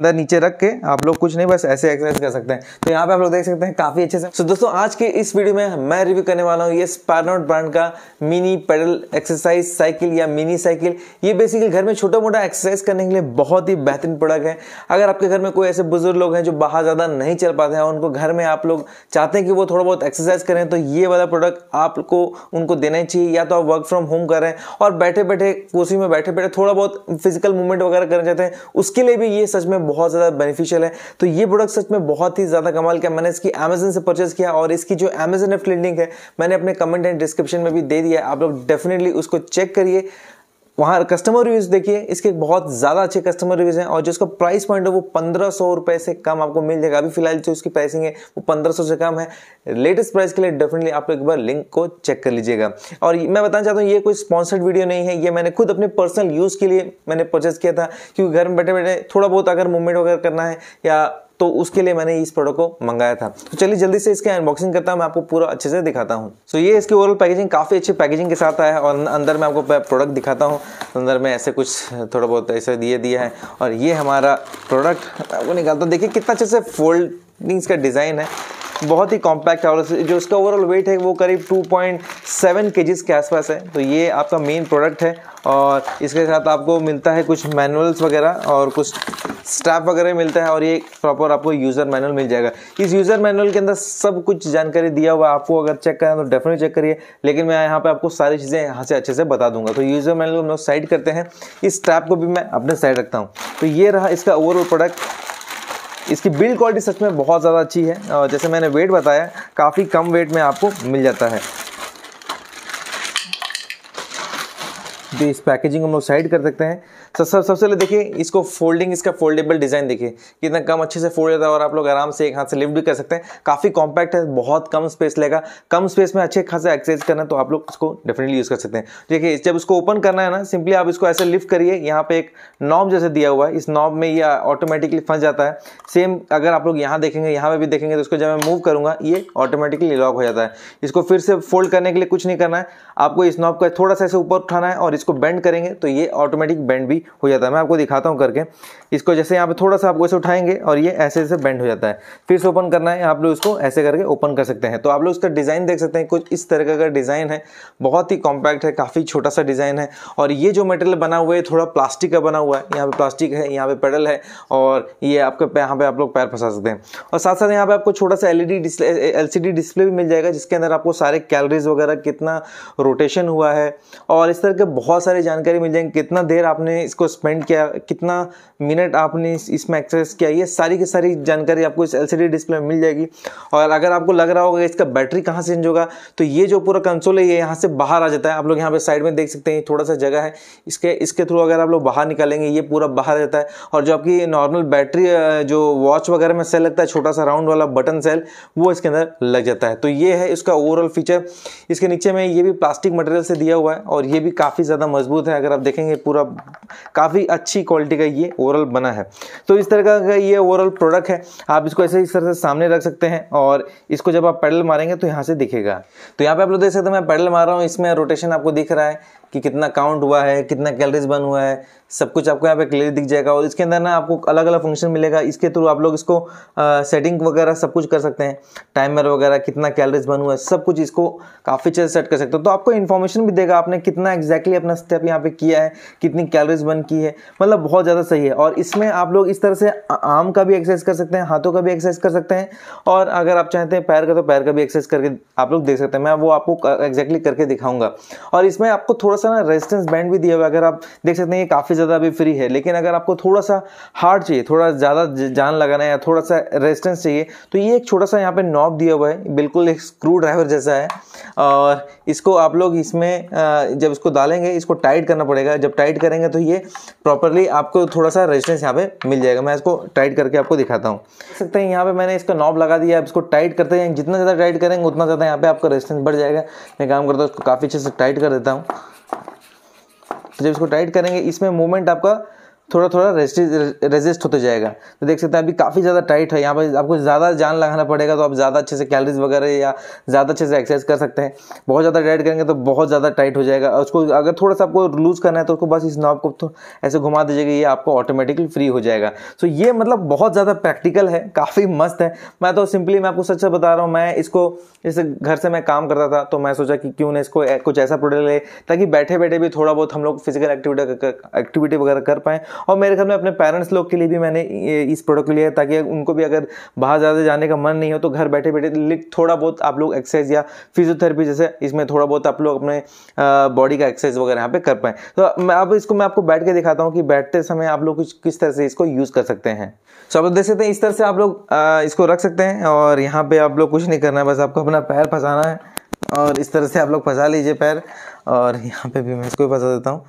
अंदर नीचे रख के आप लोग कुछ नहीं, बस ऐसे एक्सरसाइज कर सकते हैं। तो यहाँ पे आप लोग देख सकते हैं, काफ़ी अच्छे से। तो दोस्तों, आज के इस वीडियो में मैं रिव्यू करने वाला हूँ, ये स्पारनोट ब्रांड का मिनी पेडल एक्सरसाइज साइकिल या मिनी साइकिल ये बेसिकली घर में छोटा मोटा एक्सरसाइज करने के लिए बहुत ही बेहतरीन प्रोडक्ट है। अगर आपके घर में कोई ऐसे बुज़ुर्ग लोग हैं जो बाहर ज़्यादा नहीं चल पाते हैं, उनको घर में आप लोग चाहते हैं कि वो थोड़ा बहुत एक्सरसाइज करें तो ये वाला प्रोडक्ट आपको, उनको देना चाहिए। या तो आप वर्क फ्रॉम होम करें और बैठे बैठे कुर्सी में बैठे बैठे थोड़ा बहुत फ़िज़िकल मूवमेंट वगैरह करना चाहते हैं, उसके लिए भी ये सच में बहुत ज़्यादा बेनिफिशियल है। तो ये प्रोडक्ट सच में बहुत ही ज़्यादा कमाल किया मैंने इसकी अमेजन से परचेज किया और इसकी जो अमेजन एफ़ लिंक है, मैंने अपने कमेंट एंड डिस्क्रिप्शन में भी दे दिया आप लोग डेफिनेटली उसको चेक करिए। वहाँ कस्टमर रिव्यूज़ देखिए, इसके बहुत ज़्यादा अच्छे कस्टमर रिव्यूज़ हैं और जो इसका प्राइस पॉइंट है वो पंद्रह सौ रुपए से कम आपको मिल जाएगा। अभी फ़िलहाल जो इसकी प्राइसिंग है, वो पंद्रह सौ से कम है। लेटेस्ट प्राइस के लिए डेफिनेटली आप एक बार लिंक को चेक कर लीजिएगा। और मैं बताना चाहता हूँ, ये कोई स्पॉन्सर्ड वीडियो नहीं है। ये मैंने खुद अपने पर्सनल यूज़ के लिए मैंने परचेज किया था, क्योंकि घर में बैठे बैठे थोड़ा बहुत अगर मूवमेंट वगैरह करना है या तो उसके लिए मैंने इस प्रोडक्ट को मंगाया था। तो चलिए जल्दी से इसके अनबॉक्सिंग करता हूँ, मैं आपको पूरा अच्छे से दिखाता हूँ। सो ये इसकी ओवरऑल पैकेजिंग काफ़ी अच्छी पैकेजिंग के साथ आया है और अंदर मैं आपको प्रोडक्ट दिखाता हूँ। अंदर में ऐसे कुछ, थोड़ा बहुत ऐसे दिए दिया है और ये हमारा प्रोडक्ट आपको निकालता हूँ। देखिए कितना अच्छे से फोल्डिंग्स का डिज़ाइन है। बहुत ही कॉम्पैक्ट है और जो इसका ओवरऑल वेट है वो करीब 2.7 केजीज के आसपास है। तो ये आपका मेन प्रोडक्ट है और इसके साथ आपको मिलता है कुछ मैनुअल्स वगैरह और कुछ स्टैप वगैरह मिलता है और ये प्रॉपर आपको यूज़र मैनुअल मिल जाएगा। इस यूज़र मैनुअल के अंदर सब कुछ जानकारी दिया हुआ आपको अगर चेक करें तो डेफिनेट चेक करिए, लेकिन मैं यहाँ पे आपको सारी चीज़ें यहाँ से अच्छे से बता दूँगा। तो यूज़र मैनुअल हम लोग साइड करते हैं। इस स्टैप को भी मैं अपने साइड रखता हूँ। तो ये रहा इसका ओवरऑल प्रोडक्ट इसकी बिल्ड क्वालिटी सच में बहुत ज़्यादा अच्छी है। जैसे मैंने वेट बताया, काफ़ी कम वेट में आपको मिल जाता है। इस पैकेजिंग हम लोग साइड कर सकते हैं। तो सब, सबसे पहले देखिए, इसको फोल्डिंग इसका फोल्डेबल डिज़ाइन देखिए। कितना कम अच्छे से फोल्ड जाता है और आप लोग आराम से एक हाथ से लिफ्ट भी कर सकते हैं। काफ़ी कॉम्पैक्ट है, बहुत कम स्पेस लेगा। कम स्पेस में अच्छे खासे एक्सरसाइज करना है तो आप लोग इसको डेफिनेटली यूज़ कर सकते हैं। देखिए, जब इसको ओपन करना है ना सिंपली आप इसको ऐसे लिफ्ट करिए। यहाँ पे एक नॉब जैसे दिया हुआ है। इस नॉब में ये ऑटोमेटिकली फंस जाता है। सेम अगर आप लोग यहाँ देखेंगे, यहाँ पे भी देखेंगे तो इसको जब मैं मूव करूँगा, ये ऑटोमेटिकली लॉक हो जाता है। इसको फिर से फोल्ड करने के लिए कुछ नहीं करना है। आपको इस नॉब का थोड़ा सा ऐसे ऊपर उठाना है और इसको बेंड करेंगे तो ये ऑटोमेटिक बेंड भी हो जाता है। मैं आपको दिखाता हूँ करके। इसको जैसे यहाँ पे थोड़ा सा आपको ऐसे उठाएँगे और ये ऐसे ऐसे बेंड हो जाता है। फिर से ओपन करना है, आप लोग इसको ऐसे करके ओपन कर सकते हैं। तो आप लोग इसका डिज़ाइन देख सकते हैं, कुछ इस तरह का डिज़ाइन है, बहुत ही कॉम्पैक्ट है, काफ़ी छोटा सा डिज़ाइन है। और ये जो मटेरियल बना हुआ है थोड़ा प्लास्टिक का बना हुआ है। यहाँ पे प्लास्टिक है, यहाँ पे पेडल है और ये आपके यहाँ पे आप लोग पैर फंसा सकते हैं। और साथ साथ यहाँ पे आपको छोटा सा एलईडी डिस्प्ले एलसीडी डिस्प्ले भी मिल जाएगा, जिसके अंदर आपको सारे कैलरीज वगैरह कितना रोटेशन हुआ है और इस तरह के बहुत सारी जानकारी मिल जाएँगे। कितना देर आपने इसको स्पेंड किया, कितना मिनट आपने इसमें एक्सेस किया, ये सारी की सारी जानकारी आपको इस एलसीडी डिस्प्ले में मिल जाएगी। और अगर आपको लग रहा होगा इसका बैटरी कहाँ चेंज होगा तो ये जो पूरा कंसोल है, ये यहाँ से बाहर आ जाता है। आप लोग यहाँ पे साइड में देख सकते हैं थोड़ा सा जगह है। इसके इसके थ्रू अगर आप लोग बाहर निकालेंगे, ये पूरा बाहर जाता है। और जो आपकी नॉर्मल बैटरी जो वॉच वगैरह में सेल लगता है, छोटा सा राउंड वाला बटन सेल वो इसके अंदर लग जाता है। तो ये है इसका ओवरऑल फीचर इसके नीचे में ये भी प्लास्टिक मटेरियल से दिया हुआ है और ये भी काफ़ी ज़्यादा मज़बूत है, अगर आप देखेंगे पूरा काफ़ी अच्छी क्वालिटी का ये ओवरऑल बना है। तो इस तरह का ये ओवरऑल प्रोडक्ट है, आप इसको ऐसे इस तरह से सामने रख सकते हैं और इसको जब आप पैडल मारेंगे तो यहाँ से दिखेगा। तो यहाँ पे आप लोग देख सकते हैं, मैं पैडल मार रहा हूँ, इसमें रोटेशन आपको दिख रहा है। कि कितना काउंट हुआ है, कितना कैलोरीज बन हुआ है, सब कुछ आपको यहाँ पे क्लियर दिख जाएगा और इसके अंदर ना आपको अलग अलग फ़ंक्शन मिलेगा। इसके थ्रू आप लोग इसको सेटिंग वगैरह सब कुछ कर सकते हैं। टाइमर वगैरह, कितना कैलोरीज बन हुआ है, सब कुछ इसको काफ़ी चीज़ सेट कर सकते हो। तो आपको इन्फॉर्मेशन भी देगा आपने कितना एक्जैक्टली अपना स्टेप यहाँ पे किया है, कितनी कैलोरीज बन की है मतलब बहुत ज़्यादा सही है। और इसमें आप लोग इस तरह से आम का भी एक्सरसाइज कर सकते हैं, हाथों का भी एक्सरसाइज कर सकते हैं और अगर आप चाहते हैं पैर का तो पैर का भी एक्सरसाइज करके आप लोग देख सकते हैं। मैं वो आपको एक्जैक्टली करके दिखाऊँगा। और इसमें आपको थोड़ा सा ना रेजिस्टेंस बैंड भी दिया हुआ है। अगर आप देख सकते हैं, ये काफ़ी ज़्यादा अभी फ्री है। लेकिन अगर आपको थोड़ा सा हार्ड चाहिए, थोड़ा ज़्यादा जान लगाना है या थोड़ा सा रेजिस्टेंस चाहिए तो ये एक छोटा सा यहाँ पे नॉब दिया हुआ है। बिल्कुल एक स्क्रू ड्राइवर जैसा है। और इसको आप लोग इसमें जब इसको डालेंगे, इसको टाइट करना पड़ेगा। जब टाइट करेंगे तो ये प्रॉपरली आपको थोड़ा सा रेजिस्टेंस यहाँ पे मिल जाएगा। मैं इसको टाइट करके आपको दिखाता हूँ। देख सकते हैं, यहाँ पे मैंने इसका नॉब लगा दिया। अब इसको टाइट करते हैं। जितना ज़्यादा टाइट करेंगे, उतना ज़्यादा यहाँ पे आपका रेजिस्टेंस बढ़ जाएगा। मैं काम करता हूँ उसको काफ़ी अच्छे से टाइट कर देता हूँ। तो जब इसको टाइट करेंगे इसमें मूवमेंट आपका थोड़ा थोड़ा रेजिस्ट होते जाएगा। तो देख सकते हैं, अभी काफ़ी ज़्यादा टाइट है। यहाँ पर आपको ज़्यादा जान लगाना पड़ेगा तो आप ज़्यादा अच्छे से कैलरीज वगैरह या ज़्यादा अच्छे से एक्सरसाइज कर सकते हैं। बहुत ज़्यादा टाइट करेंगे तो बहुत ज़्यादा टाइट हो जाएगा। उसको अगर थोड़ा सा आपको लूज़ करना है तो उसको बस इस नॉब को तो ऐसे घुमा दीजिएगा, ये आपको ऑटोमेटिकली फ्री हो जाएगा। सो ये मतलब बहुत ज़्यादा प्रैक्टिकल है, काफ़ी मस्त है। मैं तो सिंपली मैं आपको सच बता रहा हूँ, मैं इसको जैसे घर से मैं काम करता था तो मैं सोचा कि क्यों ना इसको, कुछ ऐसा प्रोडक्ट ले, ताकि बैठे बैठे भी थोड़ा बहुत हम लोग फ़िज़िकल एक्टिविटी एक्टिविटी वगैरह कर पाएँ। और मेरे घर में अपने पेरेंट्स लोग के लिए भी मैंने इस प्रोडक्ट लिया ताकि उनको भी अगर बाहर ज़्यादा जाने का मन नहीं हो तो घर बैठे बैठे थोड़ा बहुत आप लोग एक्सरसाइज या फिजियोथेरेपी जैसे इसमें थोड़ा बहुत आप लोग अपने बॉडी का एक्सरसाइज वगैरह यहाँ पे कर पाएँ। तो मैं अब इसको मैं आपको बैठ के दिखाता हूँ कि बैठते समय आप लोग कुछ, किस तरह से इसको यूज़ कर सकते हैं। सो आप देख सकते हैं, इस तरह से आप लोग इसको रख सकते हैं और यहाँ पे आप लोग कुछ नहीं करना है, बस आपको अपना पैर फंसाना है और इस तरह से आप लोग फंसा लीजिए पैर और यहाँ पे भी मैं इसको भी फंसा देता हूँ।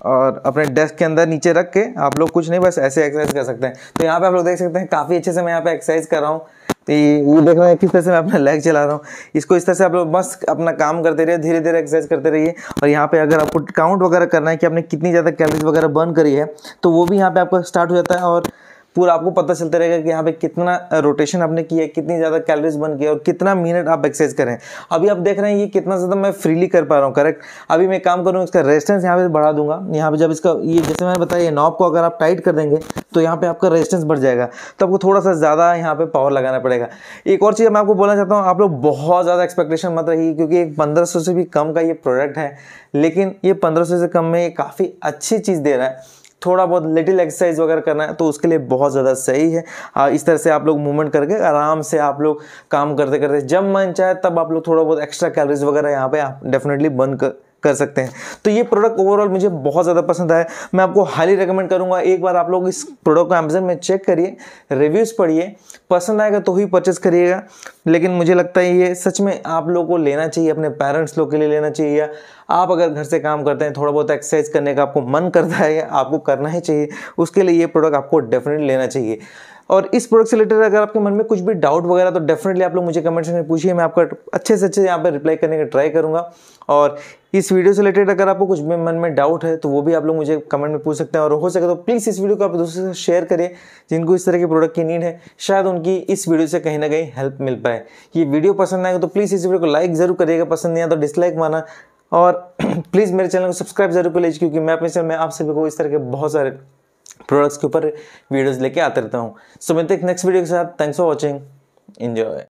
और अपने डेस्क के अंदर नीचे रख के आप लोग कुछ नहीं, बस ऐसे एक्सरसाइज कर सकते हैं। तो यहाँ पे आप लोग देख सकते हैं, काफ़ी अच्छे से मैं यहाँ पे एक्सरसाइज कर रहा हूँ। तो ये देख रहे हैं किस तरह से मैं अपना लेग चला रहा हूँ। इसको इस तरह से आप लोग बस अपना काम करते रहिए धीरे धीरे एक्सरसाइज करते रहिए। और यहाँ पे अगर आपको काउंट वगैरह करना है कि आपने कितनी ज़्यादा कैलोरीज वगैरह बर्न करी है तो वो भी यहाँ पे आपका स्टार्ट हो जाता है। और पूरा आपको पता चलता रहेगा कि यहाँ पे कितना रोटेशन आपने किया है कितनी ज़्यादा कैलोरीज बन किया और कितना मिनट आप एक्सरसाइज करें अभी आप देख रहे हैं ये कितना ज़्यादा मैं फ्रीली कर पा रहा हूँ करेक्ट अभी मैं काम करूँ, इसका रेजिस्टेंस यहाँ पे बढ़ा दूँगा। यहाँ पे जब इसका, ये जैसे मैंने बताया नॉब को अगर आप टाइट कर देंगे तो यहाँ पे आपका रेजिस्टेंस बढ़ जाएगा। तो आपको थोड़ा सा ज़्यादा यहाँ पे पावर लगाना पड़ेगा। एक और चीज़ मैं आपको बोलना चाहता हूँ, आप लोग बहुत ज़्यादा एक्सपेक्टेशन मत रही क्योंकि एक पंद्रह से भी कम का ये प्रोडक्ट है। लेकिन ये पंद्रह से कम में ये काफ़ी अच्छी चीज़ दे रहा है। थोड़ा बहुत लिटिल एक्सरसाइज वगैरह करना है तो उसके लिए बहुत ज़्यादा सही है। इस तरह से आप लोग मूवमेंट करके आराम से आप लोग काम करते करते जब मन चाहे तब आप लोग थोड़ा बहुत एक्स्ट्रा कैलोरीज वगैरह यहाँ पे आप डेफिनेटली बर्न कर कर सकते हैं। तो ये प्रोडक्ट ओवरऑल मुझे बहुत ज़्यादा पसंद आया। मैं आपको हाईली रिकमेंड करूँगा। एक बार आप लोग इस प्रोडक्ट को अमेजन में चेक करिए रिव्यूज़ पढ़िए। पसंद आएगा तो ही परचेस करिएगा। लेकिन मुझे लगता है ये सच में आप लोग को लेना चाहिए, अपने पेरेंट्स लोग के लिए लेना चाहिए। या आप अगर घर से काम करते हैं, थोड़ा बहुत एक्सरसाइज करने का आपको मन करता है या आपको करना ही चाहिए। उसके लिए ये प्रोडक्ट आपको डेफिनेटली लेना चाहिए। और इस प्रोडक्ट से रिलेटेड अगर आपके मन में कुछ भी डाउट वगैरह तो डेफिनेटली आप लोग मुझे कमेंट सेक्शन में पूछिए। मैं आपका अच्छे से अच्छे यहाँ पर रिप्लाई करने का ट्राई करूँगा। और इस वीडियो से रिलेटेड अगर आपको कुछ भी मन में डाउट है तो वो भी आप लोग मुझे कमेंट में पूछ सकते हैं। और हो सके तो प्लीज़ इस वीडियो को आप दूसरे से शेयर करिए जिनको इस तरह के प्रोडक्ट की नीड है। शायद उनकी इस वीडियो से कहीं ना कहीं हेल्प मिल पाए। ये वीडियो पसंद आएगा तो प्लीज़ इस वीडियो को लाइक ज़रूर करिएगा। पसंद नहीं आया तो डिसलाइक माना और प्लीज़ मेरे चैनल को सब्सक्राइब ज़रूर कर लीजिए, क्योंकि मैं अपने चैनल में आप सभी को इस तरह के बहुत सारे प्रोडक्ट्स के ऊपर वीडियोस लेके आते रहता हूँ। सो मिलते हैं नेक्स्ट वीडियो के साथ। Thanks for watching enjoy